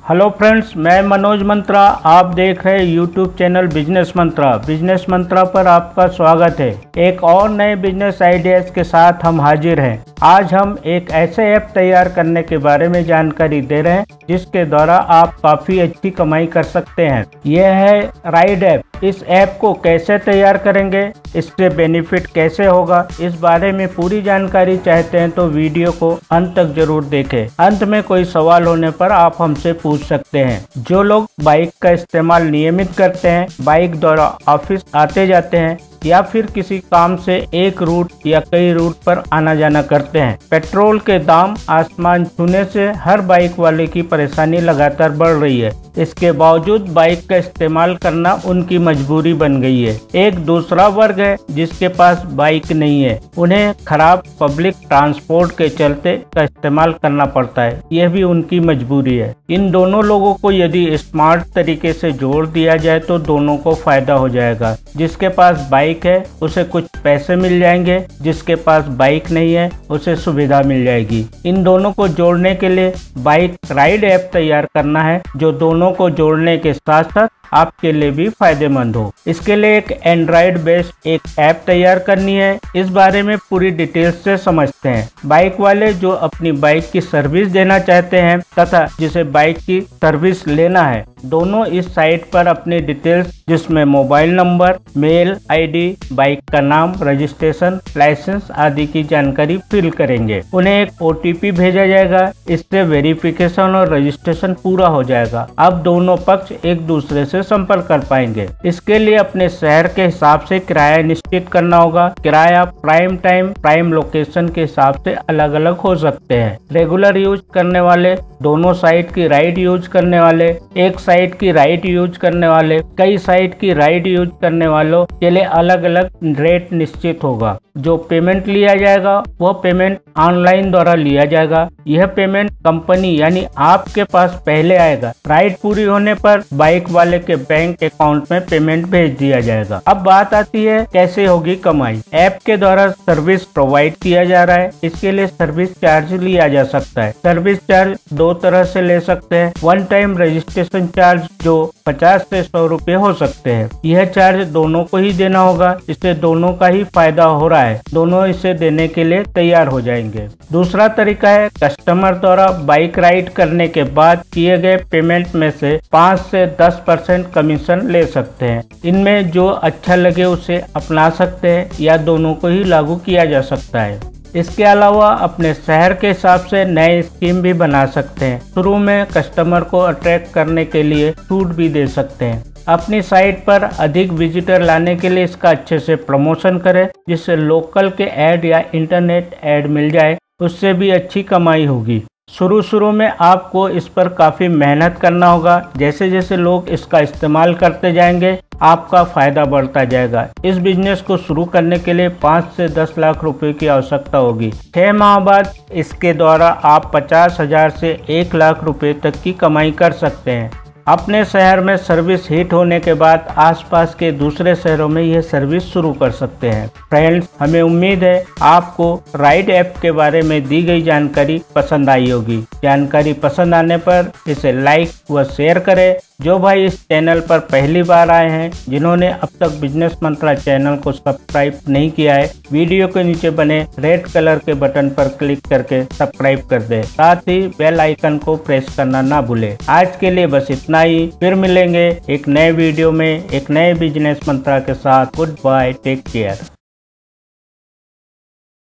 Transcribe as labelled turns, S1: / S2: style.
S1: Hello friends, मैं मनोज मंत्रा, आप देख रहे हैं YouTube channel business mantra. Business mantra पर आपका स्वागत है। एक और नए बिज़नेस आइडियाज़ के साथ हम हाजिर हैं। आज हम एक ऐसे ऐप तैयार करने के बारे में जानकारी दे रहे हैं, जिसके द्वारा आप काफ़ी अच्छी कमाई कर सकते हैं। यह है राइड ऐप इस ऐप को कैसे तैयार करेंगे, इससे बेनिफिट कैसे होगा, इस बारे में पूरी जानकारी चाहते हैं तो वीडियो को अंत तक ज़रूर देखें। अंत में कोई सवाल होने पर आप हमसे पूछ सकते हैं। जो लोग बाइक का इस्तेमाल नियमित करते हैं, बाइक द्वारा ऑफ़िस आते जाते हैं या फिर किसी काम से एक रूट या कई रूट पर आना जाना करते हैं। पेट्रोल के दाम आसमान छूने से हर बाइक वाले की परेशानी लगातार बढ़ रही है। इसके बावजूद बाइक का इस्तेमाल करना उनकी मजबूरी बन गई है। एक दूसरा वर्ग है जिसके पास बाइक नहीं है। उन्हें खराब पब्लिक ट्रांसपोर्ट के चलते का इस्तेमाल करना पड़ता है। यह भी उनकी मजबूरी है। इन दोनों लोगों को यदि स्मार्ट तरीके से जोड़ दिया जाए तो दोनों को फ़ायदा हो जाएगा। जिसके पास बाइक है, उसे कुछ पैसे मिल जाएँगे, जिसके पास बाइक नहीं है, उसे सुविधा मिल जाएगी। इन दोनों को जोड़ने के लिए बाइक राइड ऐप तैयार करना है, जो दोनों दोनों को जोड़ने के साथ साथ आपके लिए भी फ़ायदेमंद हो। इसके लिए एक एंड्रॉइड बेस्ड एक ऐप तैयार करनी है। इस बारे में पूरी डिटेल्स से समझते हैं। बाइक वाले जो अपनी बाइक की सर्विस देना चाहते हैं, तथा जिसे बाइक की सर्विस लेना है दोनों इस साइट पर अपनी डिटेल्स जिसमें mobile number mail ID, bike का नाम रजिस्ट्रेशन लाइसेंस आदि की जानकारी फिल करेंगे। उन्हें एक ओटीपी भेजा जाएगा इससे वेरिफिकेशन और रजिस्ट्रेशन पूरा हो जाएगा। अब दोनों पक्ष एक दूसरे से संपर्क कर पाएँगे। इसके लिए अपने शहर के हिसाब से किराया निश्चित करना होगा। किराया प्राइम टाइम प्राइम लोकेशन के हिसाब से अलग अलग हो सकते हैं। रेगुलर यूज़ करने वाले दोनों साइट की राइड यूज़ करने वाले एक साइट की राइट यूज़ करने वाले, कई साइट की राइट यूज़ करने वालों के लिए अलग अलग रेट निश्चित होगा। जो पेमेंट लिया जाएगा, वह पेमेंट ऑनलाइन द्वारा लिया जाएगा। यह पेमेंट कंपनी यानी आपके पास पहले आएगा। राइड पूरी होने पर बाइक वाले के बैंक अकाउंट में पेमेंट भेज दिया जाएगा। अब बात आती है, कैसे होगी कमाई? ऐप के द्वारा सर्विस प्रोवाइड किया जा रहा है। इसके लिए सर्विस चार्ज लिया जा सकता है। सर्विस चार्ज दो तरह से ले सकते हैं। वन टाइम रजिस्ट्रेशन चार्ज जो 50 से सौ रूपए हो सकते हैं। यह चार्ज दोनों को ही देना होगा। इससे दोनों का ही फ़ायदा हो रहा है। दोनों इसे देने के लिए तैयार हो जाएँगे। दूसरा तरीका है कस्टमर द्वारा बाइक राइड करने के बाद किए गए पेमेंट में से पाँच से दस परसेंट कमीशन ले सकते हैं। इनमें जो अच्छा लगे उसे अपना सकते हैं या दोनों को ही लागू किया जा सकता है। इसके अलावा अपने शहर के हिसाब से नए स्कीम भी बना सकते हैं। शुरू में कस्टमर को अट्रैक्ट करने के लिए छूट भी दे सकते हैं। अपनी साइट पर अधिक विजिटर लाने के लिए इसका अच्छे से प्रमोशन करें, जिससे लोकल के ऐड या इंटरनेट ऐड मिल जाए, उससे भी अच्छी कमाई होगी। शुरू शुरू में आपको इस पर काफ़ी मेहनत करना होगा। जैसे जैसे लोग इसका इस्तेमाल करते जाएँगे, आपका फ़ायदा बढ़ता जाएगा। इस बिज़नेस को शुरू करने के लिए पाँच से दस लाख रुपए की आवश्यकता होगी। छह माह बाद इसके द्वारा आप पचास हज़ार से एक लाख रुपए तक की कमाई कर सकते हैं। अपने शहर में सर्विस हिट होने के बाद आसपास के दूसरे शहरों में यह सर्विस शुरू कर सकते हैं। फ्रेंड्स, हमें उम्मीद है आपको राइड ऐप के बारे में दी गई जानकारी पसंद आई होगी। जानकारी पसंद आने पर इसे लाइक व शेयर करें जो भाई इस चैनल पर पहली बार आए हैं, जिन्होंने अब तक बिज़नेस मंत्रा चैनल को सब्सक्राइब नहीं किया है, वीडियो के नीचे बने रेड कलर के बटन पर क्लिक करके सब्सक्राइब कर दे। साथ ही बेल आइकन को प्रेस करना ना भूले। आज के लिए बस इतना ही। फिर मिलेंगे एक नए वीडियो में, एक नए बिज़नेस मंत्रा के साथ। Good bye, take care.